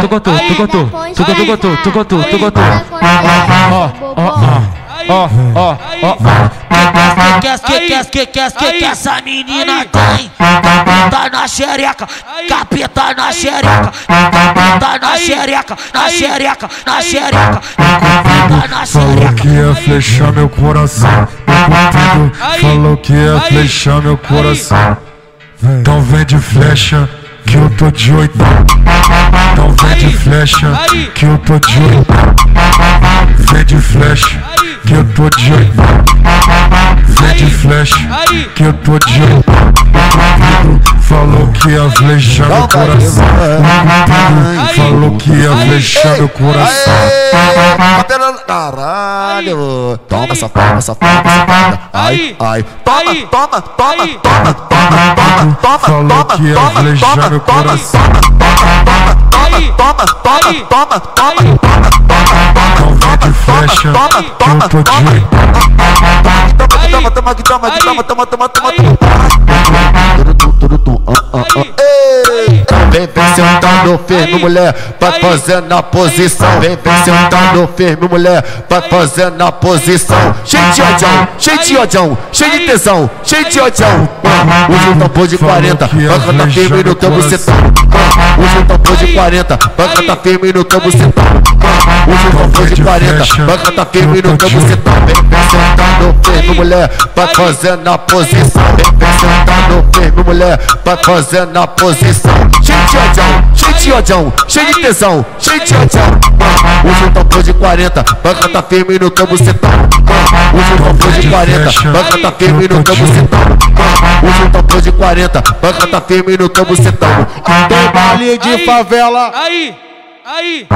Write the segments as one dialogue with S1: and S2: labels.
S1: Tucutu, tucutu, tucutu, tucutu, tucutu. Ó, ó, ó, ó, ó, ó, ó.
S2: Que que que que que que essa menina tem? Capeta na xereca, capeta na xereca, capeta na xereca, na xereca, na xereca,
S3: Falou que ia flechar meu coração. Falou que ia flechar meu coração. Então vem de flecha que eu tô de oitão. Então vem de flecha que eu tô de. Vem de flecha que eu tô de. Vem de flecha que eu tô de falou que ia flechar meu coração. Falou que ia flechar meu coração.
S4: Caralho. Toma, safada, safada, safada. Ai, ai. Toma, toma, toma, toma, toma, toma, toma,
S3: Falou
S4: toma,
S3: que ia
S4: toma, toma,
S3: meu
S4: toma,
S3: coração.
S4: Toma, toma, toma, toma, toma, toma, toma,
S3: Então flecha
S4: toma, toma, toma. Toma, toma, toma, toma, toma, toma, toma, toma. Ah, ah, ah. Vem, vem sentando firme, mulher, vai fazendo a posição. Vem, vem sentando firme, mulher, vai fazendo a posição. Cheio de odião, cheio de odião, cheio de tesão, cheio de odião. Ah, Hoje o tambor de 40, vai cantar firme no teu bucetão. Ah, Hoje o tambor de 40, vai cantar firme no teu bucetão. Ah, Hoje o tambor de 40, vai cantar firme no teu bucetão. Vem, vem sentando firme, mulher, vai fazendo a posição. Vem, sentando firme, mulher, vai fazendo a posição. De odião, de odião, cheio de tesão, de odião. O tambor de 40, vai cantar firme no bucetão. Ah, Hoje o tambor de 40, vai cantar firme no. Ah, Hoje o tambor de 40, vai cantar firme no teu bucetão.
S5: Tem baile de favela,
S1: Aí, aí.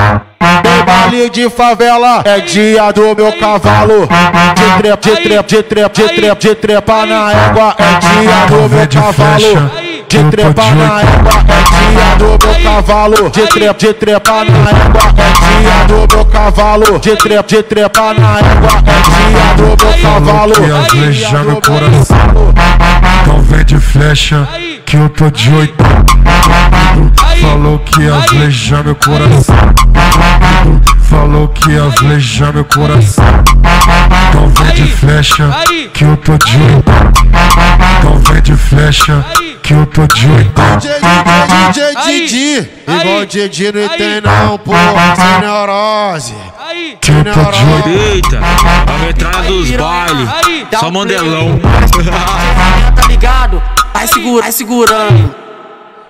S5: tem baile de favela. É dia do meu cavalo. De trepa, de trepa, de trepa, de trepa, de trepa na égua. É dia do meu cavalo. De trepa na égua, é dia do meu cavalo. De trepa, de trepa na égua, é dia do meu cavalo. De trepa, de trepa na égua, é dia do meu cavalo.
S3: que ia flejar meu coração. Então vem de flecha que eu tô de oitão. Falou que ia flejar meu coração. Falou que ia flejar meu coração. Então vem de flecha que eu tô de oitão. Então vem de flecha que eu tô de.
S5: DJ, DJ, DJ. Igual Didi não tem não, pô. Sem neurose.
S3: Que eu tô de.
S1: Eita, a vetrana dos bailes. Só mandelão.
S2: Tá ligado? Vai segurando, vai segurando,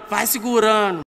S2: vai segurando.